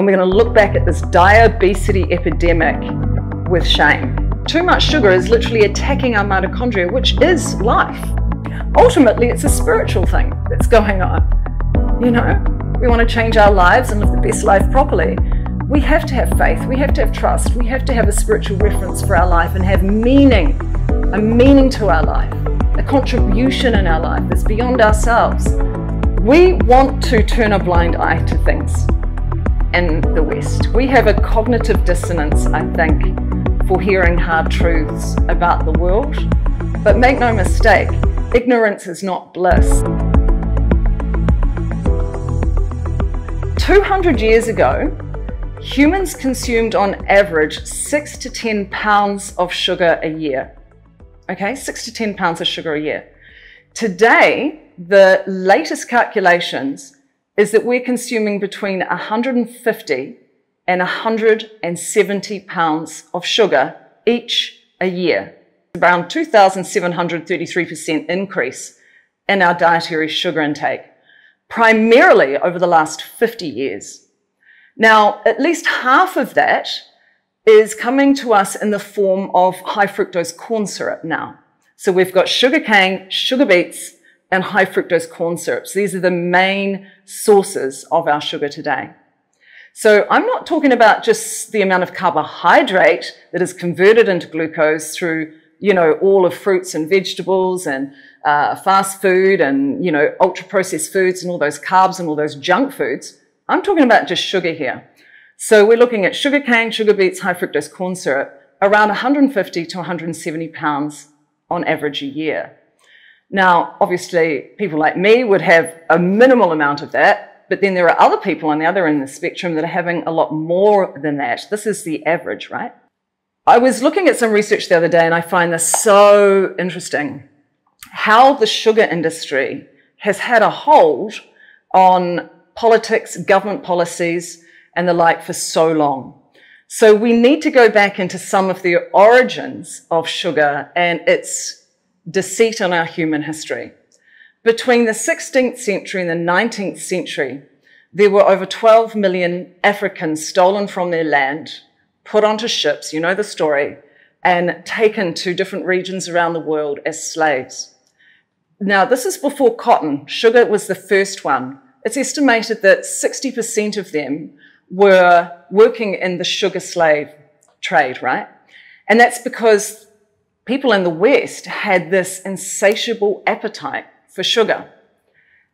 and we're going to look back at this diabetes epidemic with shame. Too much sugar is literally attacking our mitochondria, which is life. Ultimately, it's a spiritual thing that's going on. You know, we want to change our lives and live the best life properly. We have to have faith, we have to have trust, we have to have a spiritual reference for our life and have meaning, a meaning to our life, a contribution in our life that's beyond ourselves. We want to turn a blind eye to things in the West. We have a cognitive dissonance, I think, for hearing hard truths about the world. But make no mistake, ignorance is not bliss. 200 years ago, humans consumed on average 6 to 10 pounds of sugar a year. Okay, 6 to 10 pounds of sugar a year. Today, the latest calculations is that we're consuming between 150 and 170 pounds of sugar each a year. Around 2,733% increase in our dietary sugar intake, primarily over the last 50 years. Now, at least half of that is coming to us in the form of high fructose corn syrup now. So we've got sugar cane, sugar beets, and high fructose corn syrups. These are the main sources of our sugar today. So I'm not talking about just the amount of carbohydrate that is converted into glucose through, you know, all of fruits and vegetables and uh, fast food and, you know, ultra processed foods and all those carbs and all those junk foods. I'm talking about just sugar here. So we're looking at sugar cane, sugar beets, high fructose corn syrup, around 150 to 170 pounds on average a year. Now, obviously, people like me would have a minimal amount of that, but then there are other people on the other end of the spectrum that are having a lot more than that. This is the average, right? I was looking at some research the other day and I find this so interesting. How the sugar industry has had a hold on politics, government policies, and the like for so long. So we need to go back into some of the origins of sugar and its deceit on our human history. Between the 16th century and the 19th century, there were over 12 million Africans stolen from their land, put onto ships, you know the story, and taken to different regions around the world as slaves. Now, this is before cotton. Sugar was the first one. It's estimated that 60% of them were working in the sugar slave trade, right? And that's because people in the West had this insatiable appetite for sugar.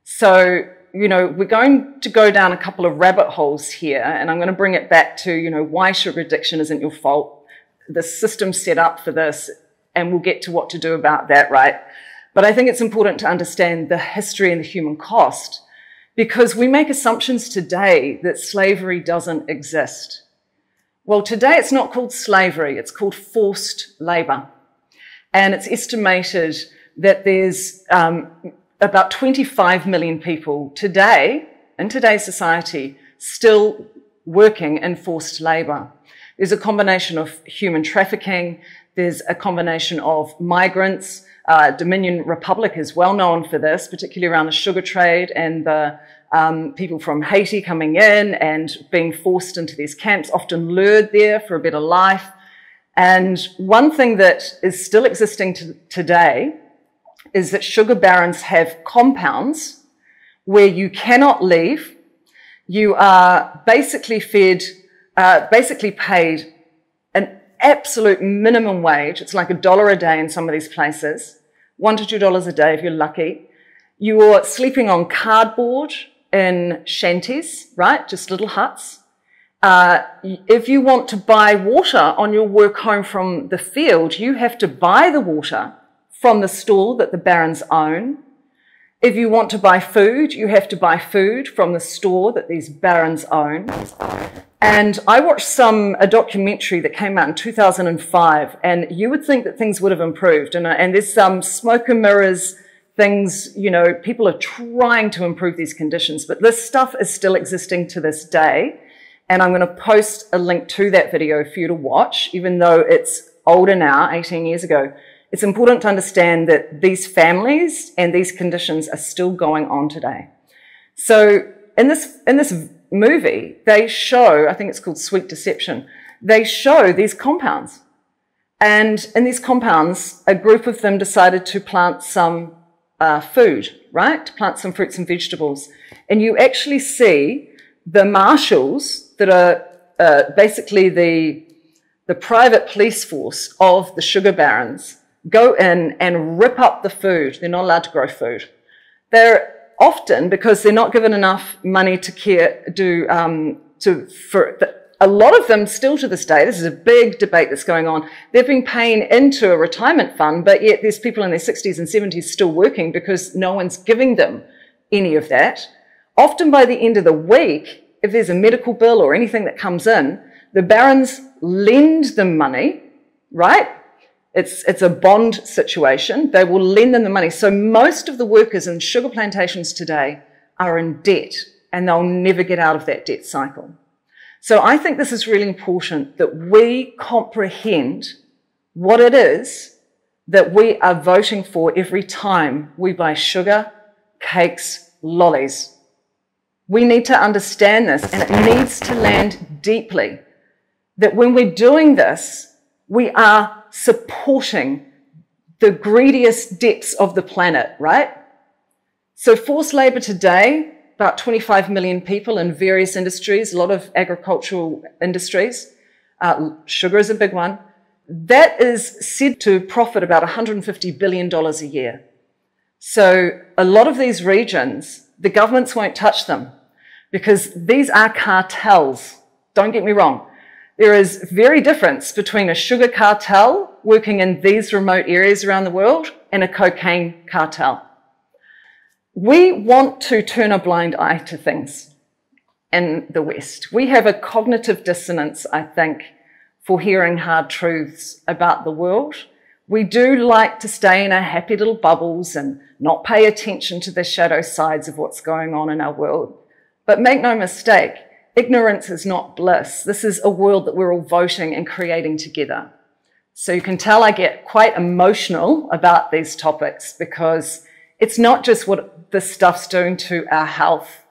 So, you know, we're going to go down a couple of rabbit holes here, and I'm going to bring it back to, you know, why sugar addiction isn't your fault. The system's set up for this, and we'll get to what to do about that, right? But I think it's important to understand the history and the human cost because we make assumptions today that slavery doesn't exist. Well, today it's not called slavery, it's called forced labor. And it's estimated that there's um, about 25 million people today, in today's society, still working in forced labour. There's a combination of human trafficking, there's a combination of migrants. Uh, Dominican Republic is well known for this, particularly around the sugar trade and the um, people from Haiti coming in and being forced into these camps, often lured there for a better life. And one thing that is still existing to today is that sugar barons have compounds where you cannot leave. You are basically fed, uh, basically paid an absolute minimum wage. It's like a dollar a day in some of these places, one to two dollars a day if you're lucky. You're sleeping on cardboard in shanties, right? Just little huts. Uh, if you want to buy water on your work home from the field, you have to buy the water from the stall that the barons own. If you want to buy food, you have to buy food from the store that these barons own. And I watched some a documentary that came out in 2005, and you would think that things would have improved. And, uh, and there's some smoke and mirrors things, you know, people are trying to improve these conditions, but this stuff is still existing to this day. And I'm going to post a link to that video for you to watch, even though it's older now, 18 years ago. It's important to understand that these families and these conditions are still going on today. So in this, in this movie, they show, I think it's called Sweet Deception, they show these compounds. And in these compounds, a group of them decided to plant some uh, food, right? To plant some fruits and vegetables. And you actually see the marshals that are uh, basically the, the private police force of the sugar barons go in and rip up the food. They're not allowed to grow food. They're often, because they're not given enough money to care, do, um, to, for, a lot of them still to this day, this is a big debate that's going on, they've been paying into a retirement fund, but yet there's people in their 60s and 70s still working because no one's giving them any of that. Often by the end of the week, if there's a medical bill or anything that comes in, the barons lend them money, right? It's, it's a bond situation. They will lend them the money. So most of the workers in sugar plantations today are in debt and they'll never get out of that debt cycle. So I think this is really important that we comprehend what it is that we are voting for every time we buy sugar, cakes, lollies. We need to understand this and it needs to land deeply that when we're doing this, we are supporting the greediest depths of the planet, right? So forced labor today, about 25 million people in various industries, a lot of agricultural industries. Uh, sugar is a big one. That is said to profit about $150 billion a year. So a lot of these regions, the governments won't touch them because these are cartels. Don't get me wrong. There is very difference between a sugar cartel working in these remote areas around the world and a cocaine cartel. We want to turn a blind eye to things in the West. We have a cognitive dissonance, I think, for hearing hard truths about the world. We do like to stay in our happy little bubbles and not pay attention to the shadow sides of what's going on in our world. But make no mistake, ignorance is not bliss. This is a world that we're all voting and creating together. So you can tell I get quite emotional about these topics because it's not just what this stuff's doing to our health,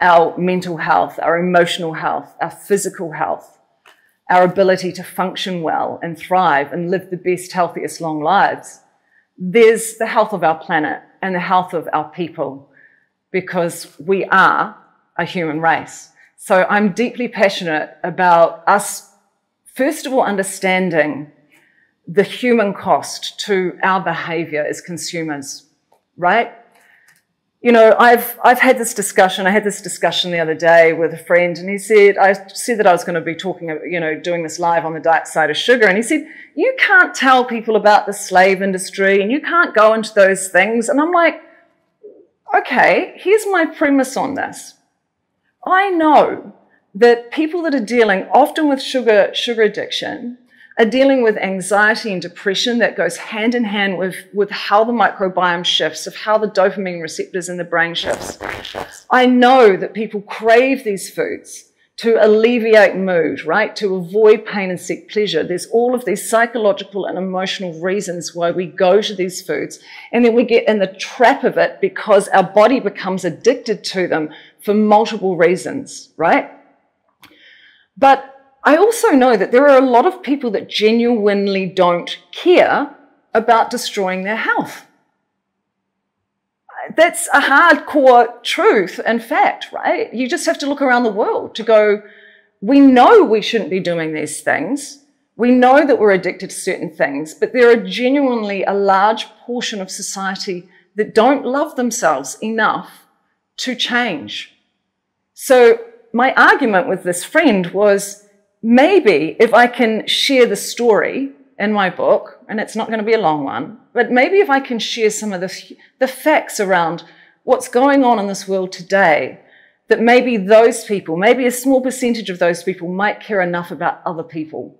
our mental health, our emotional health, our physical health, our ability to function well and thrive and live the best, healthiest long lives. There's the health of our planet and the health of our people because we are a human race. So I'm deeply passionate about us, first of all, understanding the human cost to our behavior as consumers, right? You know, I've, I've had this discussion. I had this discussion the other day with a friend, and he said, I said that I was going to be talking, about, you know, doing this live on the dark side of sugar. And he said, You can't tell people about the slave industry and you can't go into those things. And I'm like, Okay, here's my premise on this. I know that people that are dealing often with sugar, sugar addiction are dealing with anxiety and depression that goes hand in hand with, with how the microbiome shifts, of how the dopamine receptors in the brain shifts. I know that people crave these foods to alleviate mood, right? To avoid pain and seek pleasure. There's all of these psychological and emotional reasons why we go to these foods. And then we get in the trap of it because our body becomes addicted to them for multiple reasons, right? But I also know that there are a lot of people that genuinely don't care about destroying their health. That's a hardcore truth and fact, right? You just have to look around the world to go, we know we shouldn't be doing these things. We know that we're addicted to certain things, but there are genuinely a large portion of society that don't love themselves enough to change. So my argument with this friend was maybe if I can share the story in my book, and it's not going to be a long one, but maybe if I can share some of the, the facts around what's going on in this world today, that maybe those people, maybe a small percentage of those people might care enough about other people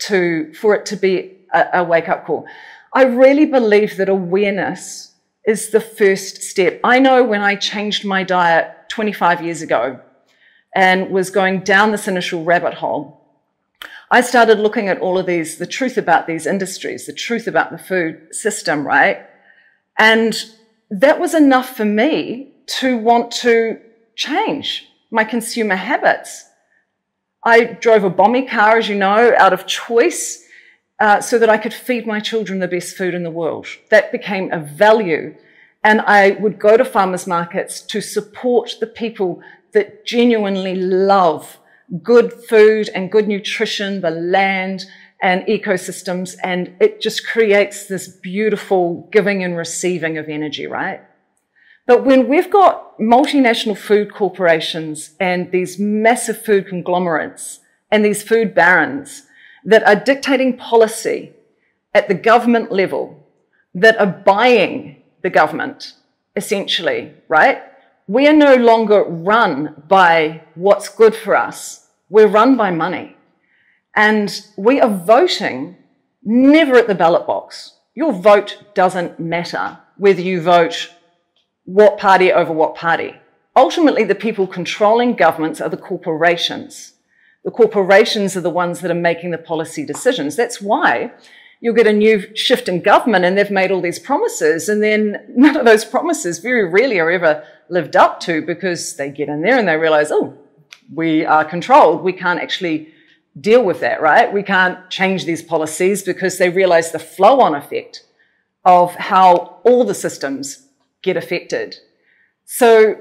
to, for it to be a, a wake up call. I really believe that awareness is the first step. I know when I changed my diet 25 years ago and was going down this initial rabbit hole, I started looking at all of these, the truth about these industries, the truth about the food system, right? And that was enough for me to want to change. my consumer habits. I drove a bommy car, as you know, out of choice, uh, so that I could feed my children the best food in the world. That became a value. And I would go to farmers markets to support the people that genuinely love good food and good nutrition, the land and ecosystems. And it just creates this beautiful giving and receiving of energy, right? But when we've got multinational food corporations and these massive food conglomerates and these food barons that are dictating policy at the government level, that are buying the government, essentially, right? We are no longer run by what's good for us. We're run by money. And we are voting never at the ballot box. Your vote doesn't matter whether you vote what party over what party. Ultimately, the people controlling governments are the corporations. The corporations are the ones that are making the policy decisions. That's why you'll get a new shift in government and they've made all these promises and then none of those promises very rarely are ever lived up to because they get in there and they realize, oh, we are controlled. We can't actually deal with that, right? We can't change these policies because they realize the flow on effect of how all the systems get affected. So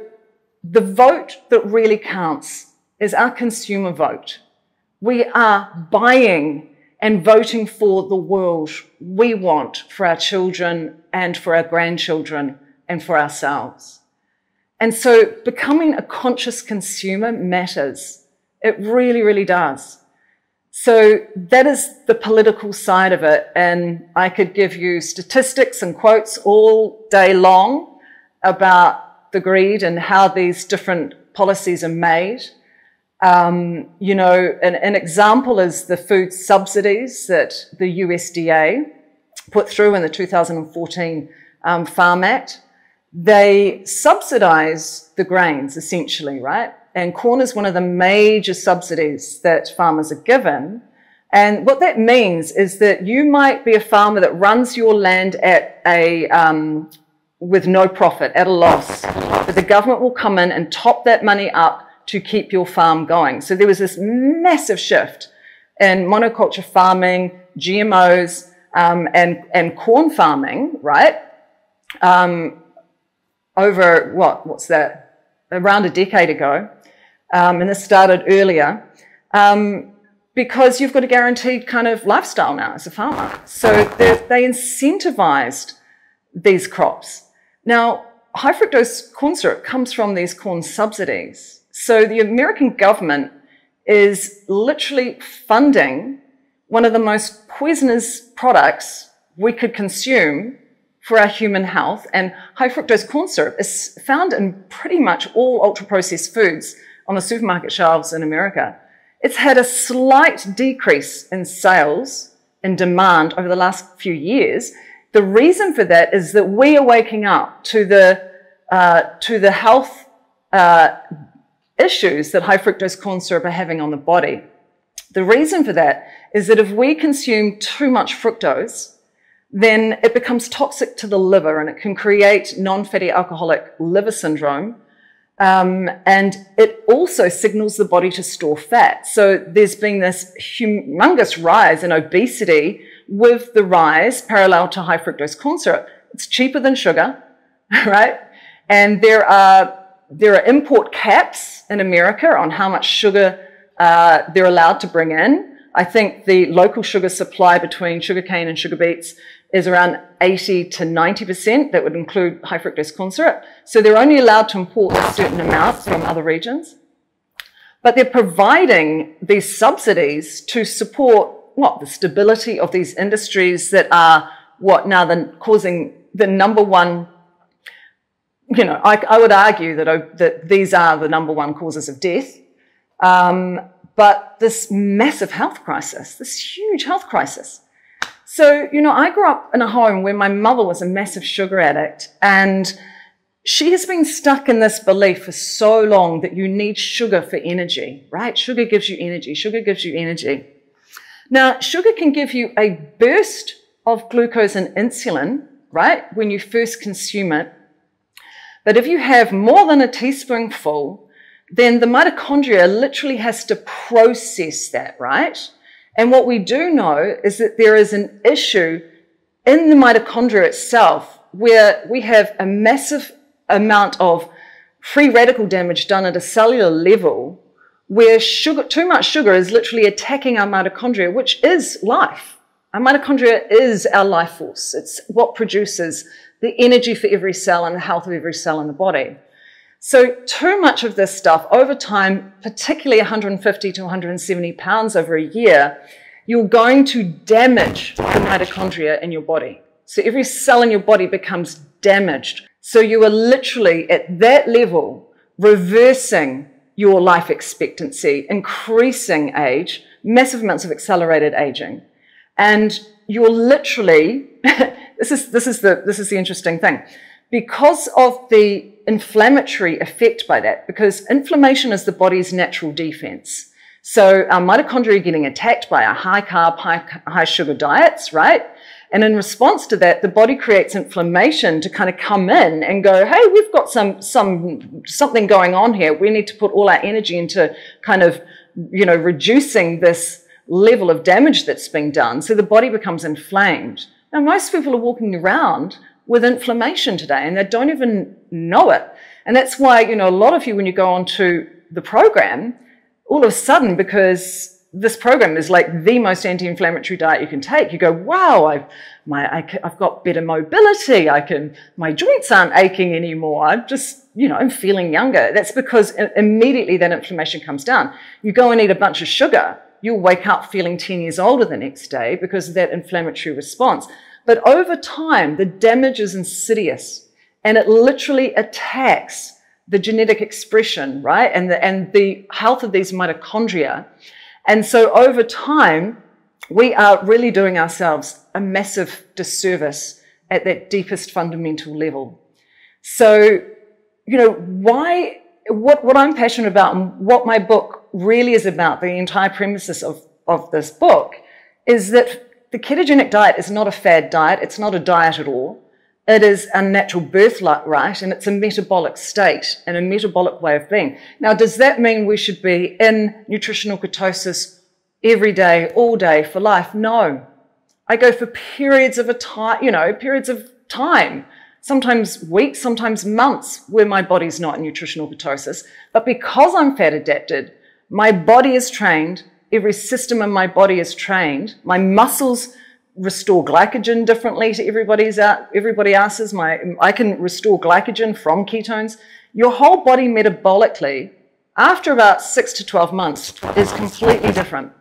the vote that really counts is our consumer vote. We are buying and voting for the world we want for our children and for our grandchildren and for ourselves. And so becoming a conscious consumer matters. It really, really does. So that is the political side of it. And I could give you statistics and quotes all day long about the greed and how these different policies are made. Um, you know, an, an, example is the food subsidies that the USDA put through in the 2014 um, Farm Act. They subsidize the grains essentially, right? And corn is one of the major subsidies that farmers are given. And what that means is that you might be a farmer that runs your land at a, um, with no profit, at a loss. But the government will come in and top that money up to keep your farm going. So there was this massive shift in monoculture farming, GMOs, um, and, and corn farming, right? Um, over what, what's that? Around a decade ago. Um, and this started earlier. Um, because you've got a guaranteed kind of lifestyle now as a farmer. So they incentivized these crops. Now, high fructose corn syrup comes from these corn subsidies. So the American government is literally funding one of the most poisonous products we could consume for our human health. And high fructose corn syrup is found in pretty much all ultra processed foods on the supermarket shelves in America. It's had a slight decrease in sales and demand over the last few years. The reason for that is that we are waking up to the, uh, to the health uh, issues that high fructose corn syrup are having on the body. The reason for that is that if we consume too much fructose, then it becomes toxic to the liver and it can create non-fatty alcoholic liver syndrome. Um, and it also signals the body to store fat. So there's been this humongous rise in obesity with the rise parallel to high fructose corn syrup. It's cheaper than sugar, right? And there are there are import caps in America on how much sugar uh, they're allowed to bring in. I think the local sugar supply between sugarcane and sugar beets is around 80 to 90%. That would include high fructose corn syrup. So they're only allowed to import a certain amount from other regions. But they're providing these subsidies to support what? The stability of these industries that are what now then causing the number one you know, I, I would argue that, uh, that these are the number one causes of death. Um, but this massive health crisis, this huge health crisis. So, you know, I grew up in a home where my mother was a massive sugar addict and she has been stuck in this belief for so long that you need sugar for energy, right? Sugar gives you energy. Sugar gives you energy. Now, sugar can give you a burst of glucose and insulin, right? When you first consume it. But if you have more than a teaspoonful, then the mitochondria literally has to process that, right? And what we do know is that there is an issue in the mitochondria itself where we have a massive amount of free radical damage done at a cellular level where sugar, too much sugar is literally attacking our mitochondria, which is life. Our mitochondria is our life force. It's what produces the energy for every cell and the health of every cell in the body. So too much of this stuff over time, particularly 150 to 170 pounds over a year, you're going to damage the mitochondria in your body. So every cell in your body becomes damaged. So you are literally at that level reversing your life expectancy, increasing age, massive amounts of accelerated aging. And you're literally, this is, this is the, this is the interesting thing. Because of the inflammatory effect by that, because inflammation is the body's natural defense. So our mitochondria are getting attacked by our high carb, high, high sugar diets, right? And in response to that, the body creates inflammation to kind of come in and go, hey, we've got some, some, something going on here. We need to put all our energy into kind of, you know, reducing this level of damage that's being done. So the body becomes inflamed. Now, most people are walking around with inflammation today and they don't even know it. And that's why, you know, a lot of you, when you go onto the program, all of a sudden, because this program is like the most anti-inflammatory diet you can take. You go, wow, I've, my, I, have got better mobility. I can, my joints aren't aching anymore. I'm just, you know, I'm feeling younger. That's because immediately that inflammation comes down. You go and eat a bunch of sugar. You'll wake up feeling 10 years older the next day because of that inflammatory response. But over time, the damage is insidious and it literally attacks the genetic expression, right? And the, and the health of these mitochondria. And so over time, we are really doing ourselves a massive disservice at that deepest fundamental level. So, you know, why, what, what I'm passionate about and what my book really is about, the entire premises of, of this book, is that the ketogenic diet is not a fad diet. It's not a diet at all. It is a natural birthright and it's a metabolic state and a metabolic way of being. Now, does that mean we should be in nutritional ketosis every day, all day for life? No. I go for periods of a time, you know, periods of time, sometimes weeks, sometimes months where my body's not in nutritional ketosis. But because I'm fat adapted, my body is trained, every system in my body is trained, my muscles restore glycogen differently to everybody's out, everybody else's. My, I can restore glycogen from ketones. Your whole body metabolically, after about six to 12 months, is completely different.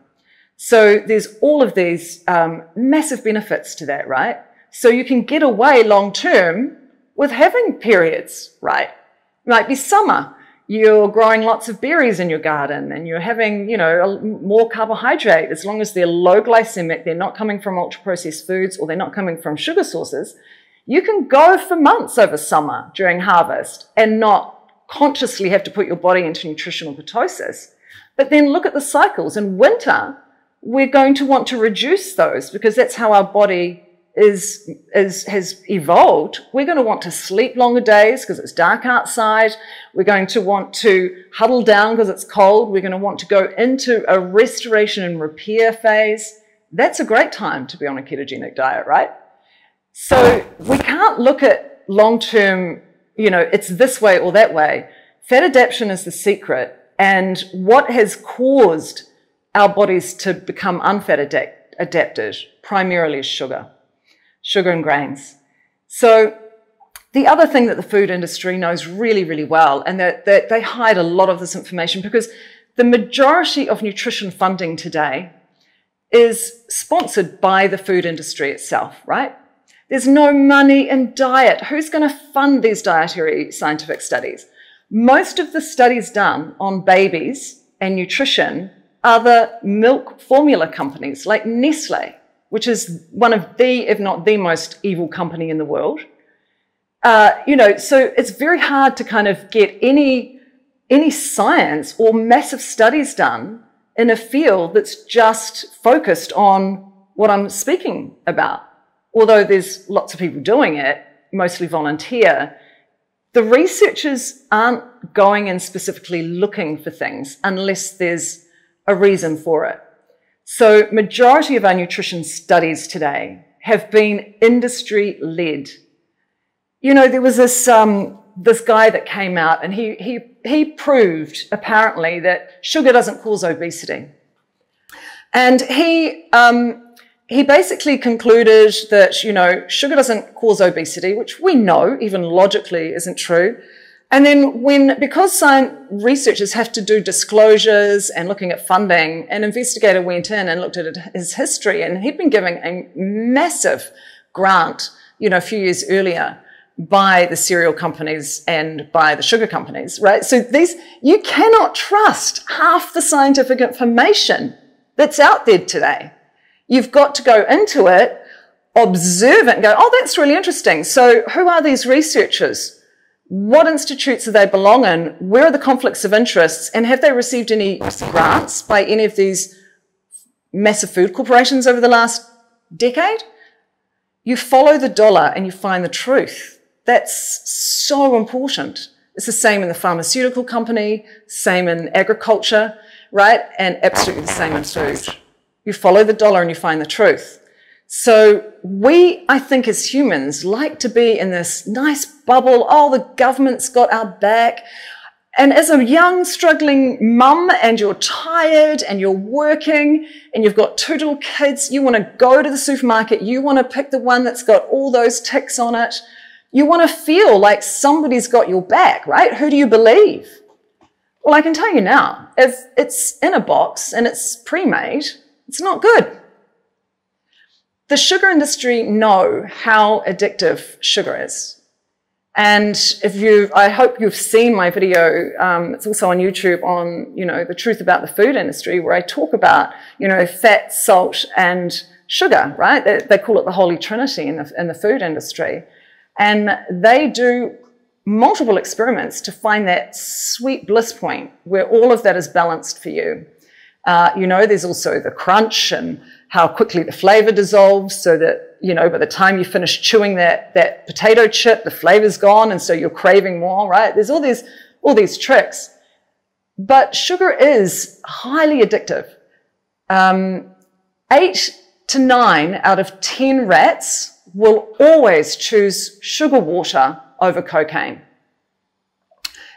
So there's all of these um, massive benefits to that, right? So you can get away long term with having periods, right? It might be summer you're growing lots of berries in your garden and you're having, you know, more carbohydrate as long as they're low glycemic, they're not coming from ultra processed foods or they're not coming from sugar sources, you can go for months over summer during harvest and not consciously have to put your body into nutritional ketosis. But then look at the cycles. In winter, we're going to want to reduce those because that's how our body is, is, has evolved, we're going to want to sleep longer days because it's dark outside. We're going to want to huddle down because it's cold. We're going to want to go into a restoration and repair phase. That's a great time to be on a ketogenic diet, right? So we can't look at long term, you know, it's this way or that way. Fat adaptation is the secret. And what has caused our bodies to become unfat adapt- adapted primarily is sugar sugar and grains. So the other thing that the food industry knows really, really well, and that, that they hide a lot of this information because the majority of nutrition funding today is sponsored by the food industry itself, right? There's no money in diet. Who's going to fund these dietary scientific studies? Most of the studies done on babies and nutrition are the milk formula companies like Nestle, which is one of the, if not the most evil company in the world. Uh, you know, so it's very hard to kind of get any, any science or massive studies done in a field that's just focused on what I'm speaking about. Although there's lots of people doing it, mostly volunteer, the researchers aren't going and specifically looking for things unless there's a reason for it. So majority of our nutrition studies today have been industry led. You know, there was this, um, this guy that came out and he, he, he proved apparently that sugar doesn't cause obesity. And he, um, he basically concluded that, you know, sugar doesn't cause obesity, which we know, even logically, isn't true. And then when, because science researchers have to do disclosures and looking at funding, an investigator went in and looked at his history and he'd been given a massive grant, you know, a few years earlier by the cereal companies and by the sugar companies, right? So these, you cannot trust half the scientific information that's out there today. You've got to go into it, observe it and go, oh, that's really interesting. So who are these researchers? What institutes do they belong in? Where are the conflicts of interests? And have they received any grants by any of these massive food corporations over the last decade? You follow the dollar and you find the truth. That's so important. It's the same in the pharmaceutical company, same in agriculture, right? And absolutely the same in food. You follow the dollar and you find the truth. So we, I think, as humans, like to be in this nice bubble. Oh, the government's got our back. And as a young, struggling mum, and you're tired and you're working and you've got two little kids, you want to go to the supermarket. You want to pick the one that's got all those ticks on it. You want to feel like somebody's got your back, right? Who do you believe? Well, I can tell you now, if it's in a box and it's pre-made, it's not good. The sugar industry know how addictive sugar is. And if you, I hope you've seen my video. Um, it's also on YouTube on, you know, the truth about the food industry, where I talk about, you know, fat, salt, and sugar. Right? They, they call it the holy trinity in the in the food industry, and they do multiple experiments to find that sweet bliss point where all of that is balanced for you. Uh, you know, there's also the crunch and how quickly the flavor dissolves so that, you know, by the time you finish chewing that, that potato chip, the flavor's gone and so you're craving more, right? There's all these, all these tricks. But sugar is highly addictive. Um, eight to nine out of 10 rats will always choose sugar water over cocaine.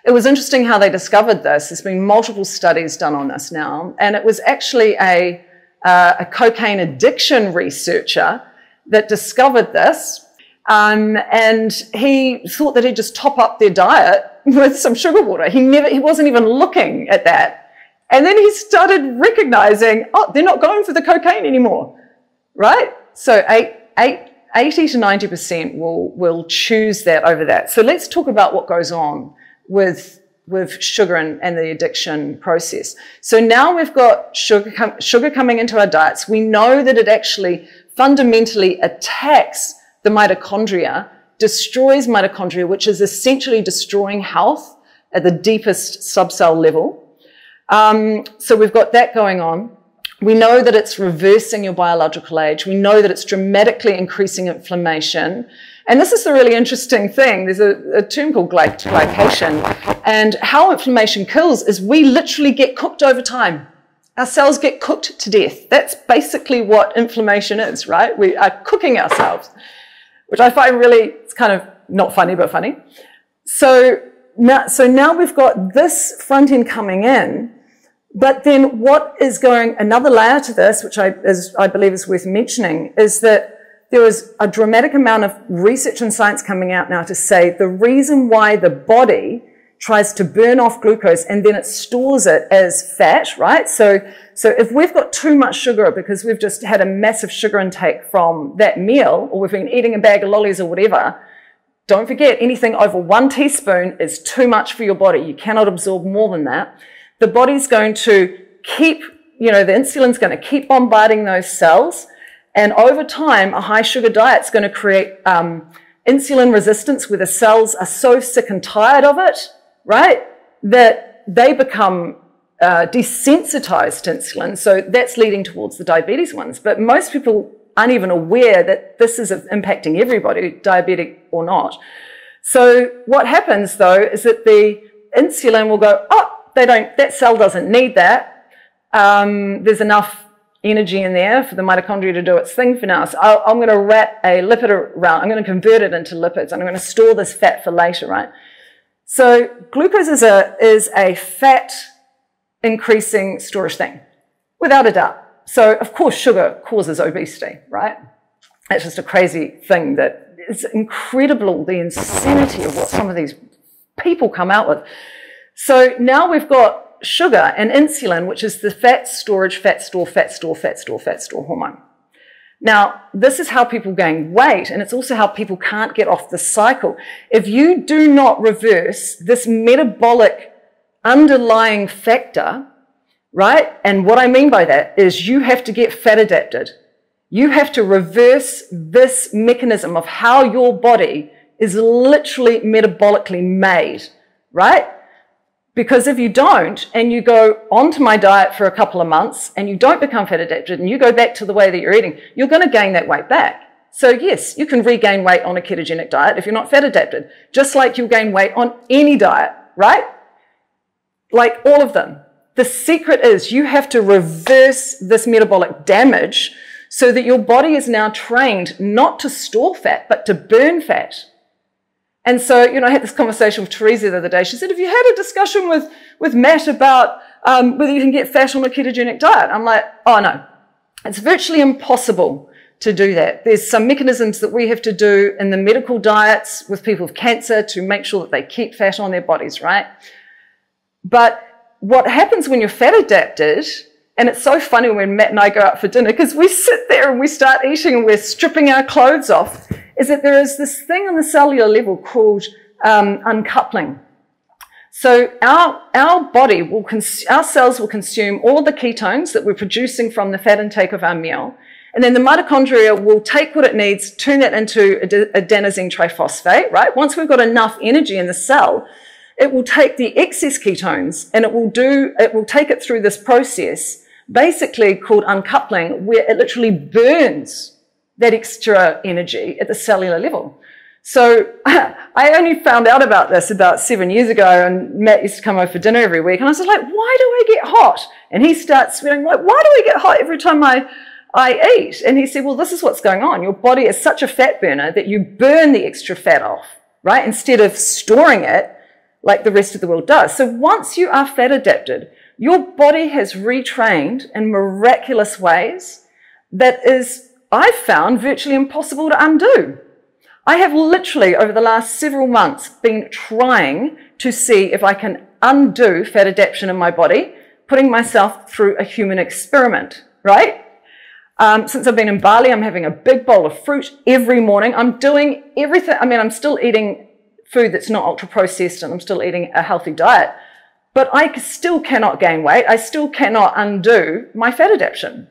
It was interesting how they discovered this. There's been multiple studies done on this now, and it was actually a, uh, a cocaine addiction researcher that discovered this. Um, and he thought that he'd just top up their diet with some sugar water. He never, he wasn't even looking at that. And then he started recognizing, oh, they're not going for the cocaine anymore, right? So eight, eight, 80 to 90% will, will choose that over that. So let's talk about what goes on with with sugar and, and, the addiction process. So now we've got sugar, com sugar coming into our diets. We know that it actually fundamentally attacks the mitochondria, destroys mitochondria, which is essentially destroying health at the deepest subcell level. Um, so we've got that going on. We know that it's reversing your biological age. We know that it's dramatically increasing inflammation. And this is the really interesting thing. There's a, a term called glycation. And how inflammation kills is we literally get cooked over time. Our cells get cooked to death. That's basically what inflammation is, right? We are cooking ourselves, which I find really, it's kind of not funny, but funny. So now, so now we've got this front end coming in, but then what is going, another layer to this, which I, is, I believe is worth mentioning, is that there is a dramatic amount of research and science coming out now to say the reason why the body tries to burn off glucose and then it stores it as fat, right? So, so if we've got too much sugar because we've just had a massive sugar intake from that meal or we've been eating a bag of lollies or whatever, don't forget anything over one teaspoon is too much for your body. You cannot absorb more than that. The body's going to keep, you know, the insulin's going to keep bombarding those cells and over time, a high sugar diet is going to create um, insulin resistance where the cells are so sick and tired of it, right, that they become uh, desensitized to insulin. So that's leading towards the diabetes ones. But most people aren't even aware that this is impacting everybody, diabetic or not. So what happens though is that the insulin will go, oh, they don't, that cell doesn't need that. Um, there's enough energy in there for the mitochondria to do its thing for now. So i am going to wrap a lipid around, I'm going to convert it into lipids, and I'm going to store this fat for later, right? So glucose is a, is a fat increasing storage thing, without a doubt. So of course sugar causes obesity, right? It's just a crazy thing that it's incredible the insanity of what some of these people come out with. So now we've got sugar and insulin, which is the fat storage, fat store, fat store, fat store, fat store hormone. Now, this is how people gain weight, and it's also how people can't get off the cycle. If you do not reverse this metabolic underlying factor, right? And what I mean by that is you have to get fat adapted. You have to reverse this mechanism of how your body is literally metabolically made, right? Because if you don't, and you go onto my diet for a couple of months, and you don't become fat adapted, and you go back to the way that you're eating, you're going to gain that weight back. So yes, you can regain weight on a ketogenic diet if you're not fat adapted, just like you'll gain weight on any diet, right? Like all of them. The secret is you have to reverse this metabolic damage so that your body is now trained not to store fat, but to burn fat. And so, you know, I had this conversation with Teresa the other day. She said, have you had a discussion with, with Matt about um, whether you can get fat on a ketogenic diet? I'm like, oh no, it's virtually impossible to do that. There's some mechanisms that we have to do in the medical diets with people with cancer to make sure that they keep fat on their bodies, right? But what happens when you're fat adapted, and it's so funny when Matt and I go out for dinner because we sit there and we start eating and we're stripping our clothes off is that there is this thing on the cellular level called um, uncoupling. So our, our body will, our cells will consume all the ketones that we're producing from the fat intake of our meal. And then the mitochondria will take what it needs, turn that into adenosine triphosphate, right? Once we've got enough energy in the cell, it will take the excess ketones and it will do, it will take it through this process, basically called uncoupling, where it literally burns that extra energy at the cellular level. So I only found out about this about seven years ago, and Matt used to come over for dinner every week, and I was like, why do I get hot? And he starts sweating, like, why do I get hot every time I, I eat? And he said, well, this is what's going on. Your body is such a fat burner that you burn the extra fat off, right? Instead of storing it like the rest of the world does. So once you are fat adapted, your body has retrained in miraculous ways that is I've found virtually impossible to undo. I have literally, over the last several months, been trying to see if I can undo fat adaptation in my body, putting myself through a human experiment, right? Um, since I've been in Bali, I'm having a big bowl of fruit every morning. I'm doing everything. I mean, I'm still eating food that's not ultra processed and I'm still eating a healthy diet, but I still cannot gain weight. I still cannot undo my fat adaptation.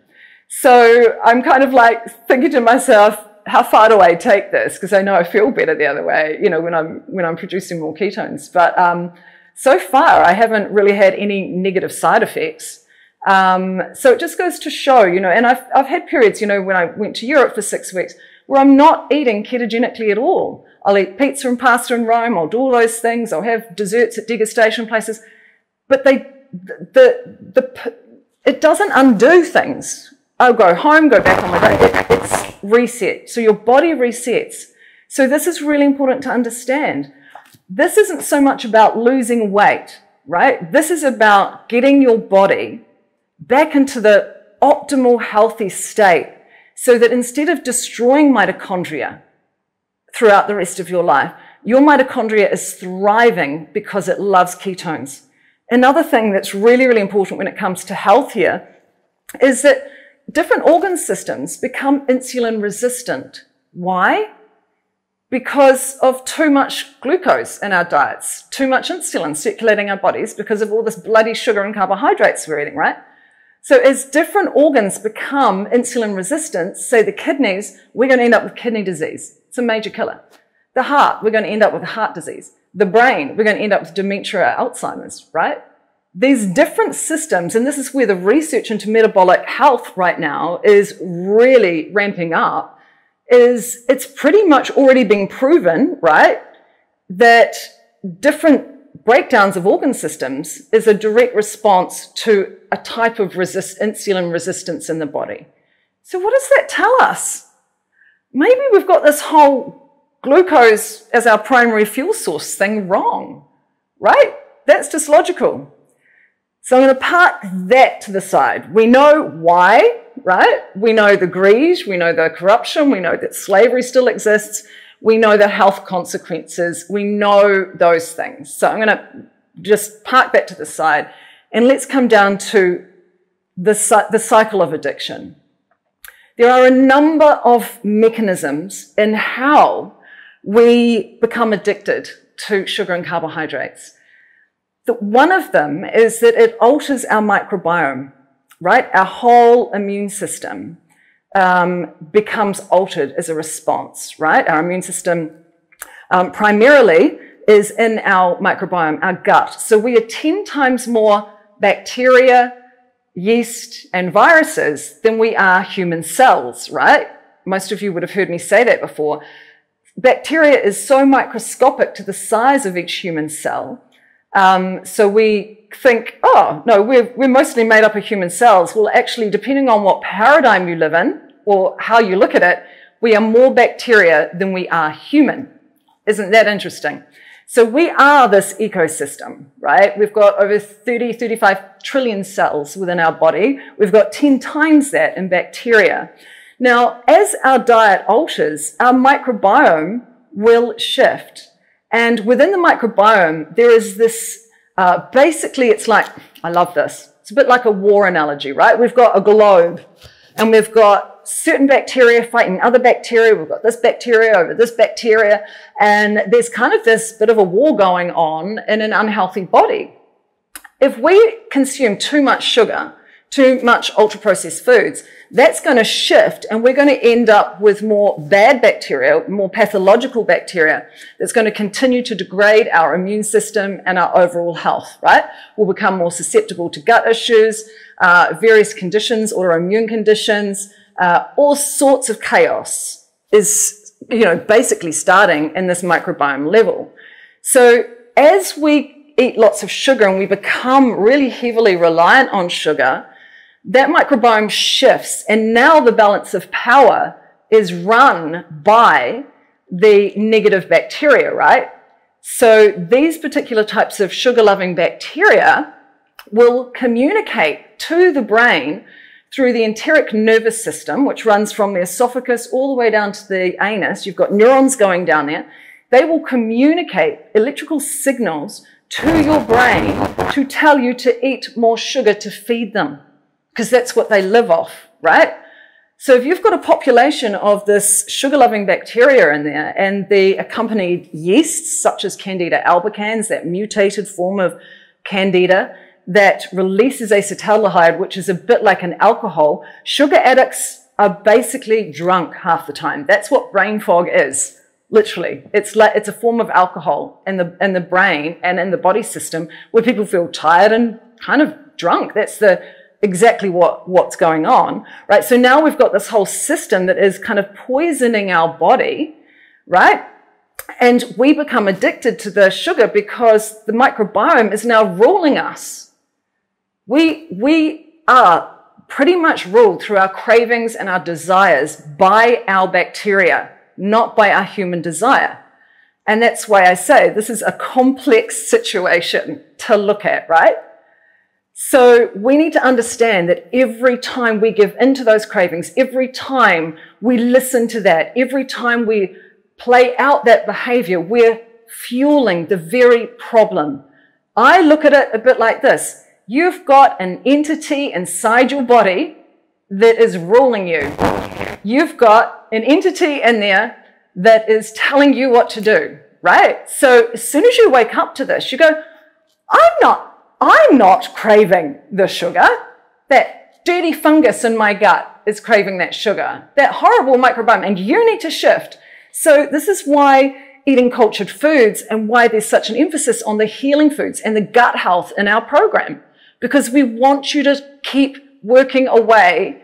So I'm kind of like thinking to myself, how far do I take this? Because I know I feel better the other way, you know, when I'm when I'm producing more ketones. But um, so far, I haven't really had any negative side effects. Um, so it just goes to show, you know, and I've I've had periods, you know, when I went to Europe for six weeks where I'm not eating ketogenically at all. I'll eat pizza and pasta in Rome. I'll do all those things. I'll have desserts at degustation places, but they the the it doesn't undo things I'll go home, go back on my day. It's reset. So your body resets. So this is really important to understand. This isn't so much about losing weight, right? This is about getting your body back into the optimal healthy state so that instead of destroying mitochondria throughout the rest of your life, your mitochondria is thriving because it loves ketones. Another thing that's really, really important when it comes to health here is that different organ systems become insulin resistant. Why? Because of too much glucose in our diets, too much insulin circulating our bodies because of all this bloody sugar and carbohydrates we're eating, right? So as different organs become insulin resistant, say the kidneys, we're going to end up with kidney disease. It's a major killer. The heart, we're going to end up with heart disease. The brain, we're going to end up with dementia or Alzheimer's, right? these different systems, and this is where the research into metabolic health right now is really ramping up, is it's pretty much already been proven, right, that different breakdowns of organ systems is a direct response to a type of resist, insulin resistance in the body. So what does that tell us? Maybe we've got this whole glucose as our primary fuel source thing wrong, right? That's just logical. So I'm going to park that to the side. We know why, right? We know the greed, we know the corruption, we know that slavery still exists, we know the health consequences, we know those things. So I'm going to just park that to the side and let's come down to the, the cycle of addiction. There are a number of mechanisms in how we become addicted to sugar and carbohydrates. One of them is that it alters our microbiome, right? Our whole immune system um, becomes altered as a response, right? Our immune system um, primarily is in our microbiome, our gut. So we are 10 times more bacteria, yeast, and viruses than we are human cells, right? Most of you would have heard me say that before. Bacteria is so microscopic to the size of each human cell. Um, so we think, oh, no, we're, we're mostly made up of human cells. Well, actually, depending on what paradigm you live in or how you look at it, we are more bacteria than we are human. Isn't that interesting? So we are this ecosystem, right? We've got over 30, 35 trillion cells within our body. We've got 10 times that in bacteria. Now, as our diet alters, our microbiome will shift. And within the microbiome, there is this, uh, basically, it's like, I love this. It's a bit like a war analogy, right? We've got a globe and we've got certain bacteria fighting other bacteria. We've got this bacteria over this bacteria. And there's kind of this bit of a war going on in an unhealthy body. If we consume too much sugar, too much ultra processed foods, that's going to shift and we're going to end up with more bad bacteria, more pathological bacteria that's going to continue to degrade our immune system and our overall health, right? We'll become more susceptible to gut issues, uh, various conditions, autoimmune conditions, uh, all sorts of chaos is, you know, basically starting in this microbiome level. So as we eat lots of sugar and we become really heavily reliant on sugar, that microbiome shifts and now the balance of power is run by the negative bacteria, right? So these particular types of sugar-loving bacteria will communicate to the brain through the enteric nervous system, which runs from the esophagus all the way down to the anus. You've got neurons going down there. They will communicate electrical signals to your brain to tell you to eat more sugar to feed them, because that's what they live off, right? So if you've got a population of this sugar-loving bacteria in there and the accompanied yeasts, such as Candida albicans, that mutated form of Candida, that releases acetaldehyde, which is a bit like an alcohol. Sugar addicts are basically drunk half the time. That's what brain fog is. Literally, it's like it's a form of alcohol in the in the brain and in the body system where people feel tired and kind of drunk. That's the exactly what what's going on, right? So now we've got this whole system that is kind of poisoning our body, right? And we become addicted to the sugar because the microbiome is now ruling us. We, we are pretty much ruled through our cravings and our desires by our bacteria, not by our human desire. And that's why I say this is a complex situation to look at, right? So we need to understand that every time we give into those cravings, every time we listen to that, every time we play out that behavior, we're fueling the very problem. I look at it a bit like this. You've got an entity inside your body that is ruling you. You've got an entity in there that is telling you what to do, right? So as soon as you wake up to this, you go, I'm not, I'm not craving the sugar. That dirty fungus in my gut is craving that sugar, that horrible microbiome, and you need to shift. So this is why eating cultured foods and why there's such an emphasis on the healing foods and the gut health in our program because we want you to keep working away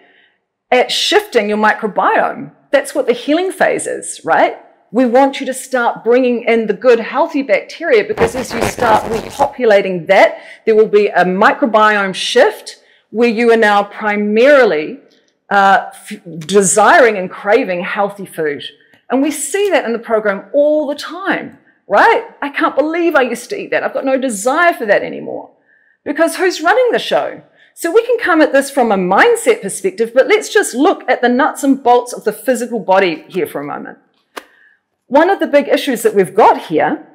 at shifting your microbiome. That's what the healing phase is, right? We want you to start bringing in the good, healthy bacteria because as you start repopulating that, there will be a microbiome shift where you are now primarily uh, desiring and craving healthy food. And we see that in the program all the time, right? I can't believe I used to eat that. I've got no desire for that anymore. Because who's running the show? So we can come at this from a mindset perspective, but let's just look at the nuts and bolts of the physical body here for a moment. One of the big issues that we've got here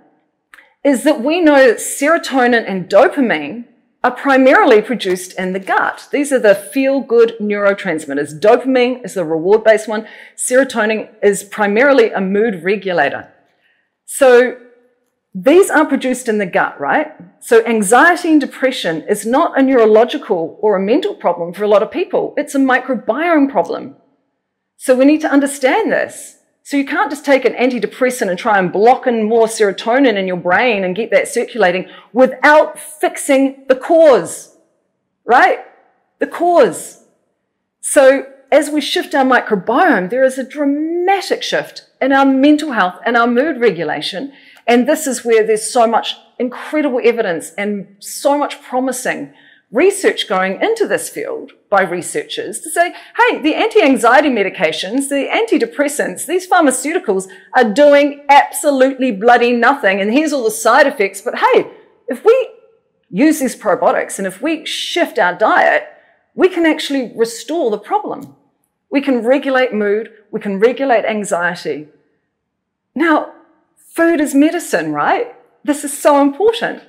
is that we know that serotonin and dopamine are primarily produced in the gut. These are the feel good neurotransmitters. Dopamine is the reward based one. Serotonin is primarily a mood regulator. So these are produced in the gut, right? So anxiety and depression is not a neurological or a mental problem for a lot of people. It's a microbiome problem. So we need to understand this. So you can't just take an antidepressant and try and block in more serotonin in your brain and get that circulating without fixing the cause, right? The cause. So as we shift our microbiome, there is a dramatic shift in our mental health and our mood regulation. And this is where there's so much incredible evidence and so much promising research going into this field by researchers to say, hey, the anti-anxiety medications, the antidepressants, these pharmaceuticals are doing absolutely bloody nothing. And here's all the side effects. But hey, if we use these probiotics and if we shift our diet, we can actually restore the problem. We can regulate mood. We can regulate anxiety. Now, food is medicine, right? This is so important.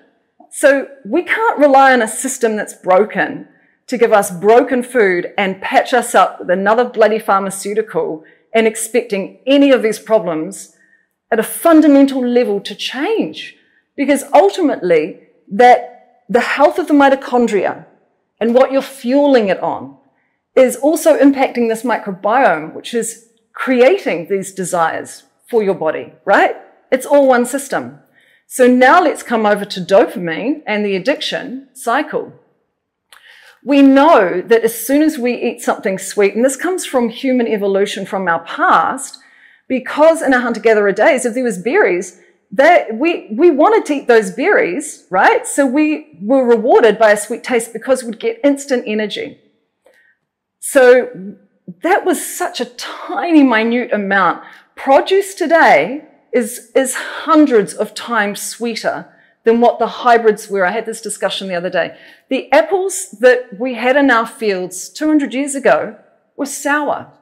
So we can't rely on a system that's broken to give us broken food and patch us up with another bloody pharmaceutical and expecting any of these problems at a fundamental level to change. Because ultimately, that the health of the mitochondria and what you're fueling it on is also impacting this microbiome, which is creating these desires for your body, right? It's all one system. So now let's come over to dopamine and the addiction cycle. We know that as soon as we eat something sweet, and this comes from human evolution from our past, because in our hunter-gatherer days, if there was berries, that we, we wanted to eat those berries, right? So we were rewarded by a sweet taste because we'd get instant energy. So that was such a tiny, minute amount. Produce today is, is hundreds of times sweeter than what the hybrids were. I had this discussion the other day. The apples that we had in our fields 200 years ago were sour.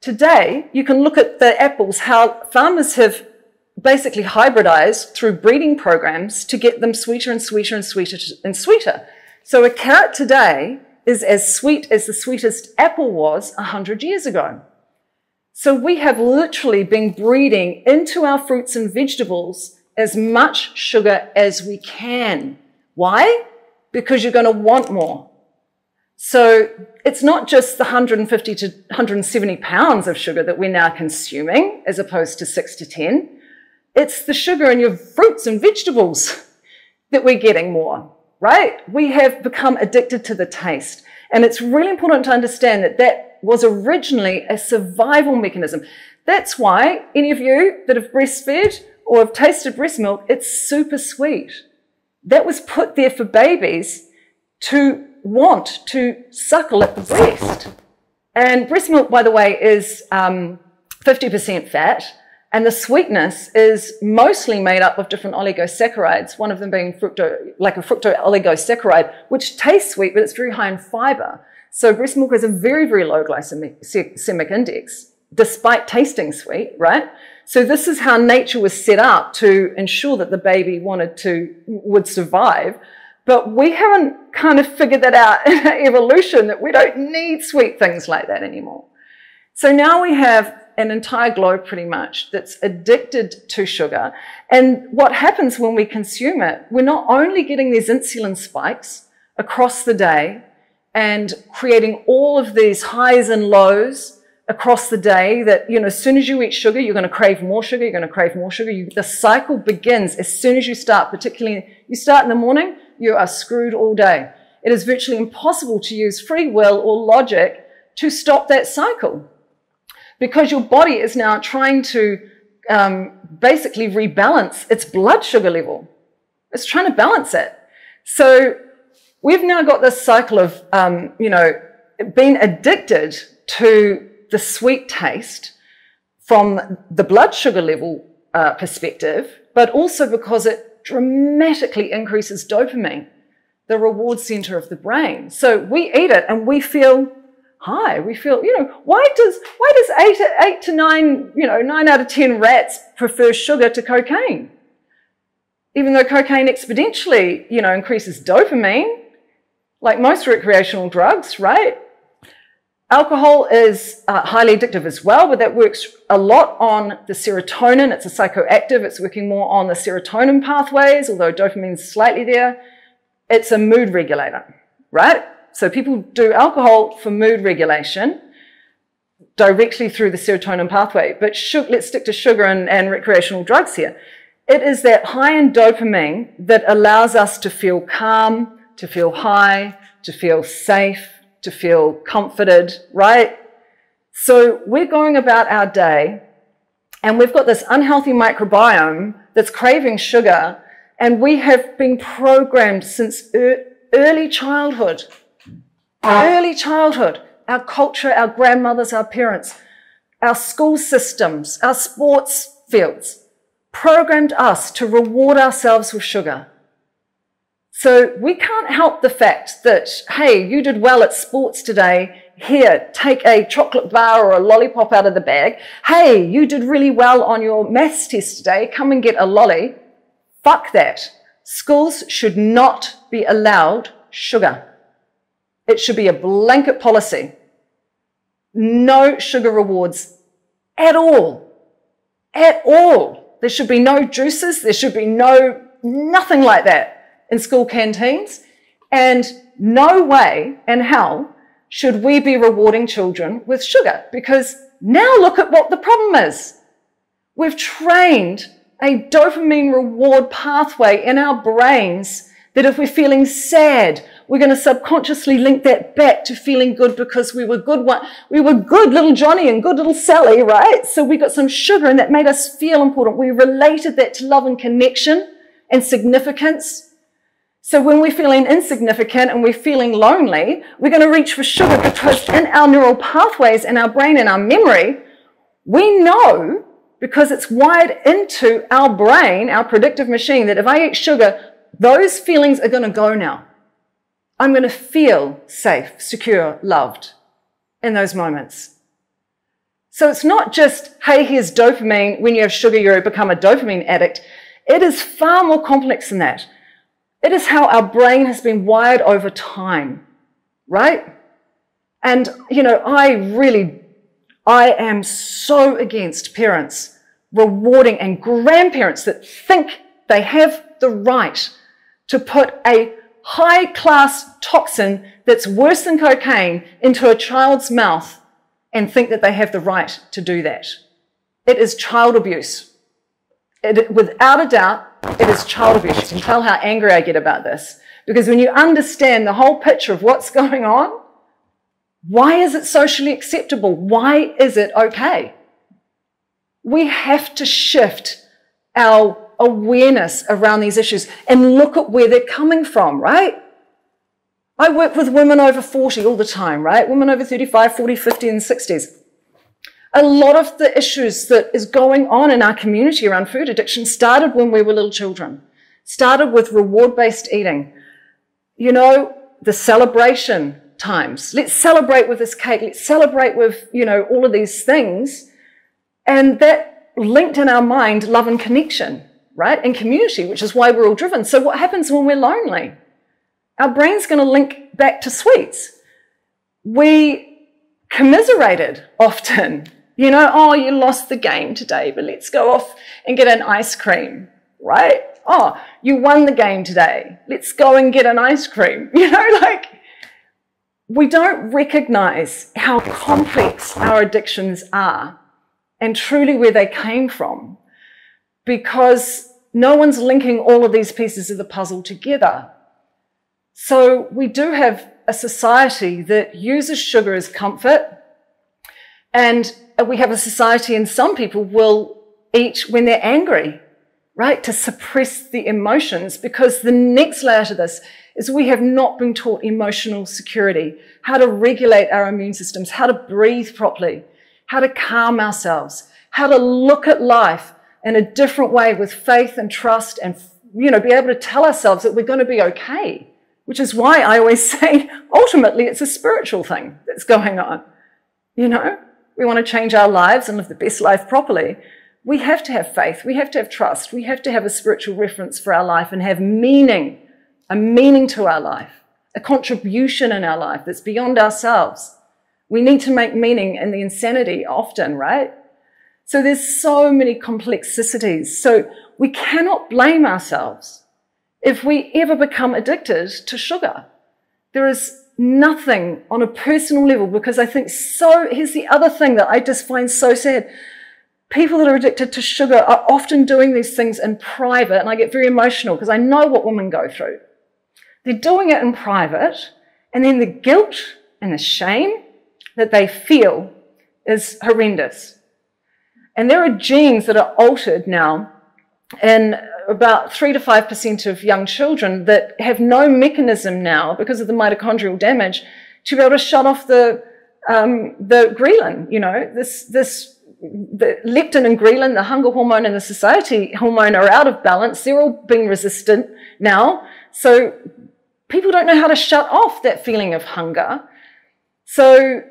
Today, you can look at the apples, how farmers have basically hybridized through breeding programs to get them sweeter and sweeter and sweeter and sweeter. So a carrot today is as sweet as the sweetest apple was 100 years ago. So we have literally been breeding into our fruits and vegetables as much sugar as we can. Why? Because you're going to want more. So it's not just the 150 to 170 pounds of sugar that we're now consuming as opposed to six to 10. It's the sugar in your fruits and vegetables that we're getting more, right? We have become addicted to the taste. And it's really important to understand that that was originally a survival mechanism. That's why any of you that have breastfed or have tasted breast milk, it's super sweet. That was put there for babies to want to suckle at the breast. And breast milk, by the way, is um, 50% fat. And the sweetness is mostly made up of different oligosaccharides, one of them being fructo, like a fructo oligosaccharide, which tastes sweet, but it's very high in fiber. So breast milk has a very, very low glycemic index, despite tasting sweet, right? So this is how nature was set up to ensure that the baby wanted to, would survive. But we haven't kind of figured that out in evolution that we don't need sweet things like that anymore. So now we have an entire globe pretty much that's addicted to sugar. And what happens when we consume it, we're not only getting these insulin spikes across the day, and creating all of these highs and lows across the day that, you know, as soon as you eat sugar, you're going to crave more sugar, you're going to crave more sugar. You, the cycle begins as soon as you start, particularly you start in the morning, you are screwed all day. It is virtually impossible to use free will or logic to stop that cycle because your body is now trying to um, basically rebalance its blood sugar level. It's trying to balance it. So we've now got this cycle of, um, you know, being addicted to the sweet taste from the blood sugar level uh, perspective, but also because it dramatically increases dopamine, the reward center of the brain. So we eat it and we feel high. We feel, you know, why does why does eight eight to nine, you know, nine out of ten rats prefer sugar to cocaine? Even though cocaine exponentially, you know, increases dopamine, like most recreational drugs, right? Alcohol is uh, highly addictive as well, but that works a lot on the serotonin. It's a psychoactive. It's working more on the serotonin pathways, although dopamine's slightly there. It's a mood regulator, right? So people do alcohol for mood regulation directly through the serotonin pathway. But let's stick to sugar and, and recreational drugs here. It is that high in dopamine that allows us to feel calm, to feel high, to feel safe, to feel comforted, right? So we're going about our day and we've got this unhealthy microbiome that's craving sugar and we have been programmed since early childhood. Early childhood. Our culture, our grandmothers, our parents, our school systems, our sports fields programmed us to reward ourselves with sugar. So we can't help the fact that, hey, you did well at sports today. Here, take a chocolate bar or a lollipop out of the bag. Hey, you did really well on your maths test today. Come and get a lolly. Fuck that. Schools should not be allowed sugar. It should be a blanket policy. No sugar rewards at all. At all. There should be no juices. There should be no, nothing like that in school canteens. And no way in hell should we be rewarding children with sugar because now look at what the problem is. We've trained a dopamine reward pathway in our brains that if we're feeling sad, we're going to subconsciously link that back to feeling good because we were good one, we were good little Johnny and good little Sally, right? So we got some sugar and that made us feel important. We related that to love and connection and significance. So when we're feeling insignificant and we're feeling lonely, we're going to reach for sugar because in our neural pathways, in our brain, in our memory, we know because it's wired into our brain, our predictive machine, that if I eat sugar, those feelings are going to go now. I'm going to feel safe, secure, loved in those moments. So it's not just, hey, here's dopamine. When you have sugar, you become a dopamine addict. It is far more complex than that. It is how our brain has been wired over time, right? And, you know, I really, I am so against parents rewarding and grandparents that think they have the right to put a high class toxin that's worse than cocaine into a child's mouth and think that they have the right to do that. It is child abuse. It, without a doubt, it is childish. You can tell how angry I get about this. Because when you understand the whole picture of what's going on, why is it socially acceptable? Why is it okay? We have to shift our awareness around these issues and look at where they're coming from, right? I work with women over 40 all the time, right? Women over 35, 40, 50, and 60s a lot of the issues that is going on in our community around food addiction started when we were little children, started with reward based eating. You know, the celebration times. Let's celebrate with this cake. Let's celebrate with, you know, all of these things. And that linked in our mind love and connection, right? And community, which is why we're all driven. So what happens when we're lonely? Our brain's going to link back to sweets. We commiserated often you know, oh, you lost the game today, but let's go off and get an ice cream, right? Oh, you won the game today. Let's go and get an ice cream. You know, like we don't recognize how complex our addictions are and truly where they came from because no one's linking all of these pieces of the puzzle together. So we do have a society that uses sugar as comfort and Uh, we have a society and some people will eat when they're angry, right? To suppress the emotions because the next layer to this is we have not been taught emotional security, how to regulate our immune systems, how to breathe properly, how to calm ourselves, how to look at life in a different way with faith and trust and, you know, be able to tell ourselves that we're going to be okay, which is why I always say ultimately it's a spiritual thing that's going on. You know, we want to change our lives and live the best life properly. We have to have faith. We have to have trust. We have to have a spiritual reference for our life and have meaning, a meaning to our life, a contribution in our life that's beyond ourselves. We need to make meaning in the insanity often, right? So there's so many complexities. So we cannot blame ourselves if we ever become addicted to sugar. There is nothing on a personal level because I think so, here's the other thing that I just find so sad. People that are addicted to sugar are often doing these things in private, and I get very emotional because I know what women go through. They're doing it in private, and then the guilt and the shame that they feel is horrendous. And there are genes that are altered now in about 3 to 5% of young children that have no mechanism now, because of the mitochondrial damage, to be able to shut off the, um, the ghrelin. You know, this, this, the leptin and ghrelin, the hunger hormone and the satiety hormone are out of balance. They're all being resistant now. So people don't know how to shut off that feeling of hunger. So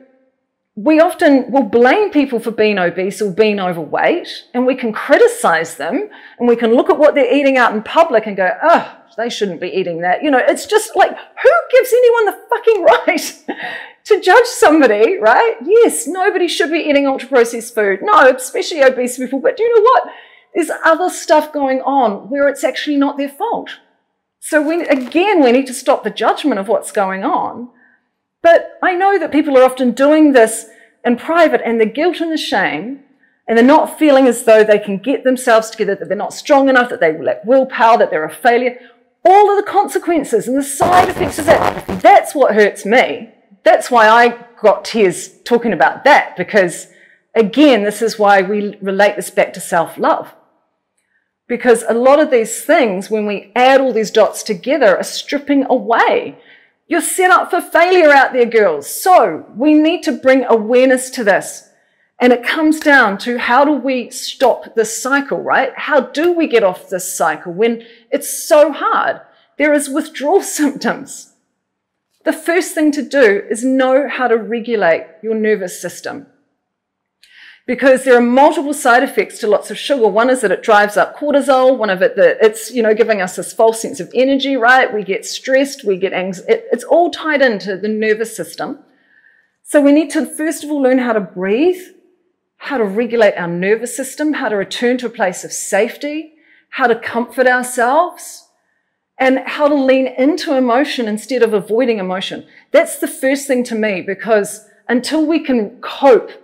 we often will blame people for being obese or being overweight, and we can criticize them, and we can look at what they're eating out in public and go, oh, they shouldn't be eating that. You know, it's just like, who gives anyone the fucking right to judge somebody, right? Yes, nobody should be eating ultra processed food. No, especially obese people. But do you know what? There's other stuff going on where it's actually not their fault. So we, again, we need to stop the judgment of what's going on but I know that people are often doing this in private and the guilt and the shame, and they're not feeling as though they can get themselves together, that they're not strong enough, that they lack willpower, that they're a failure. All of the consequences and the side effects of that, that's what hurts me. That's why I got tears talking about that, because again, this is why we relate this back to self love. Because a lot of these things, when we add all these dots together, are stripping away you're set up for failure out there, girls. So we need to bring awareness to this. And it comes down to how do we stop this cycle, right? How do we get off this cycle when it's so hard? There is withdrawal symptoms. The first thing to do is know how to regulate your nervous system because there are multiple side effects to lots of sugar. One is that it drives up cortisol. One of it that it's, you know, giving us this false sense of energy, right? We get stressed, we get anxiety. It, it's all tied into the nervous system. So we need to first of all learn how to breathe, how to regulate our nervous system, how to return to a place of safety, how to comfort ourselves, and how to lean into emotion instead of avoiding emotion. That's the first thing to me because until we can cope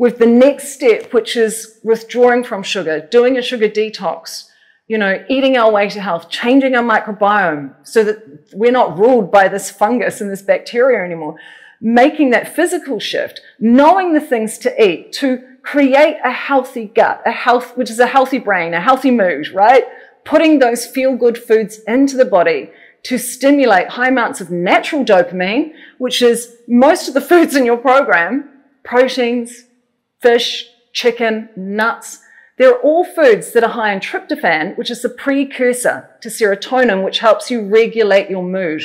with the next step, which is withdrawing from sugar, doing a sugar detox, you know, eating our way to health, changing our microbiome so that we're not ruled by this fungus and this bacteria anymore, making that physical shift, knowing the things to eat to create a healthy gut, a health, which is a healthy brain, a healthy mood, right? Putting those feel good foods into the body to stimulate high amounts of natural dopamine, which is most of the foods in your program, proteins, fish, chicken, nuts. They're all foods that are high in tryptophan, which is the precursor to serotonin, which helps you regulate your mood.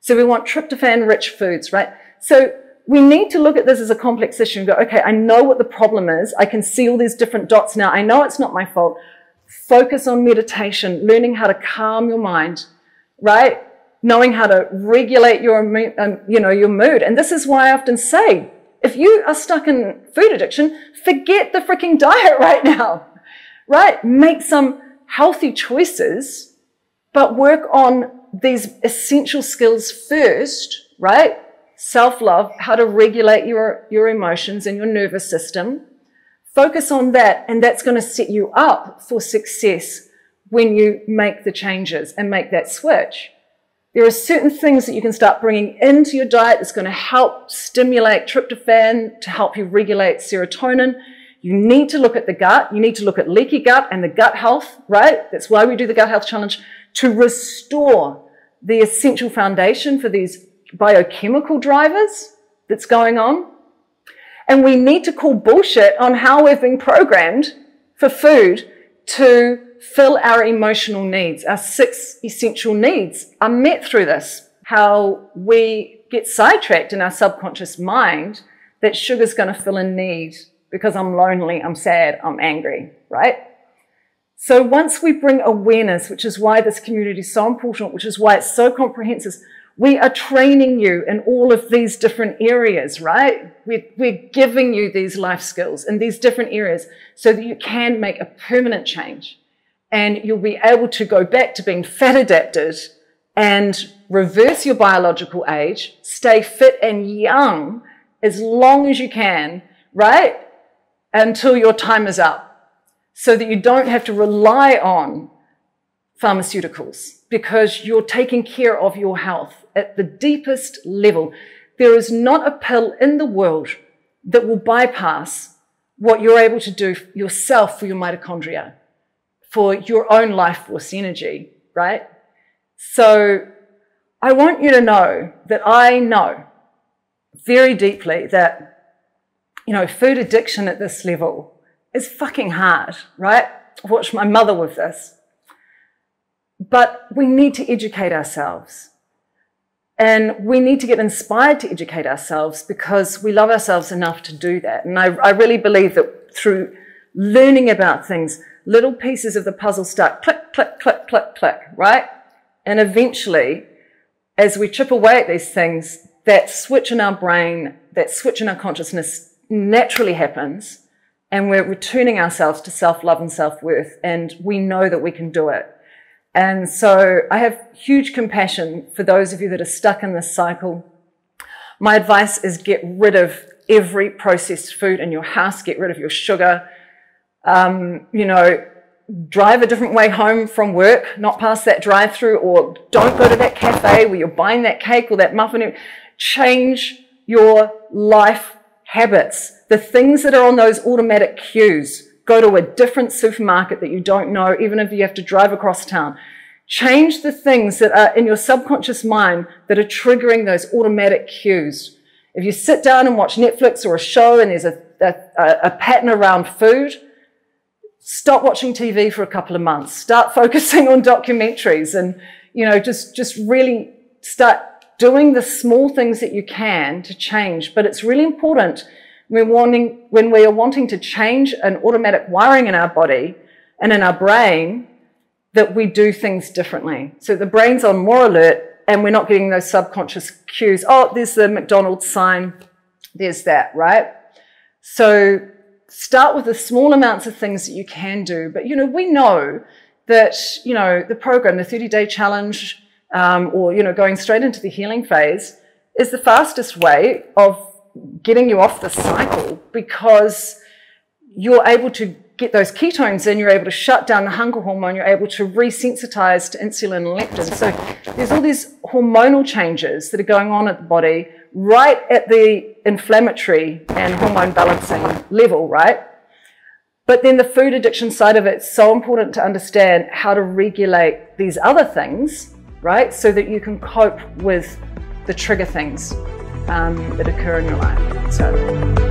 So we want tryptophan rich foods, right? So we need to look at this as a complex issue and go, okay, I know what the problem is. I can see all these different dots now. I know it's not my fault. Focus on meditation, learning how to calm your mind, right? Knowing how to regulate your, um, you know, your mood. And this is why I often say, if you are stuck in food addiction, forget the freaking diet right now, right? Make some healthy choices, but work on these essential skills first, right? Self-love, how to regulate your, your emotions and your nervous system. Focus on that, and that's going to set you up for success when you make the changes and make that switch. There are certain things that you can start bringing into your diet that's going to help stimulate tryptophan to help you regulate serotonin. You need to look at the gut. You need to look at leaky gut and the gut health, right? That's why we do the gut health challenge to restore the essential foundation for these biochemical drivers that's going on. And we need to call bullshit on how we've been programmed for food to fill our emotional needs. Our six essential needs are met through this. How we get sidetracked in our subconscious mind that sugar's going to fill a need because I'm lonely, I'm sad, I'm angry, right? So once we bring awareness, which is why this community is so important, which is why it's so comprehensive, we are training you in all of these different areas, right? We're, we're giving you these life skills in these different areas so that you can make a permanent change and you'll be able to go back to being fat adapted and reverse your biological age, stay fit and young as long as you can, right? Until your time is up. So that you don't have to rely on pharmaceuticals because you're taking care of your health at the deepest level. There is not a pill in the world that will bypass what you're able to do yourself for your mitochondria, for your own life force energy, right? So I want you to know that I know very deeply that, you know, food addiction at this level is fucking hard, right? I've watched my mother with this. But we need to educate ourselves. And we need to get inspired to educate ourselves because we love ourselves enough to do that. And I, I really believe that through learning about things, little pieces of the puzzle start click, click, click, click, click, right? And eventually, as we chip away at these things, that switch in our brain, that switch in our consciousness naturally happens. And we're returning ourselves to self love and self worth. And we know that we can do it. And so I have huge compassion for those of you that are stuck in this cycle. My advice is get rid of every processed food in your house, get rid of your sugar. Um, you know, drive a different way home from work, not past that drive through, or don't go to that cafe where you're buying that cake or that muffin. Change your life habits. The things that are on those automatic cues Go to a different supermarket that you don't know, even if you have to drive across town. Change the things that are in your subconscious mind that are triggering those automatic cues. If you sit down and watch Netflix or a show and there's a, a, a pattern around food, stop watching TV for a couple of months. Start focusing on documentaries and, you know, just, just really start doing the small things that you can to change. But it's really important we're wanting, when we are wanting to change an automatic wiring in our body and in our brain, that we do things differently. So the brain's on more alert and we're not getting those subconscious cues. Oh, there's the McDonald's sign. There's that, right? So start with the small amounts of things that you can do. But, you know, we know that, you know, the program, the 30 day challenge, um, or, you know, going straight into the healing phase is the fastest way of getting you off the cycle because you're able to get those ketones in, you're able to shut down the hunger hormone, you're able to resensitize to insulin and leptin. So there's all these hormonal changes that are going on at the body right at the inflammatory and hormone balancing level, right? But then the food addiction side of it's so important to understand how to regulate these other things, right? So that you can cope with the trigger things um, that occur in your life. So.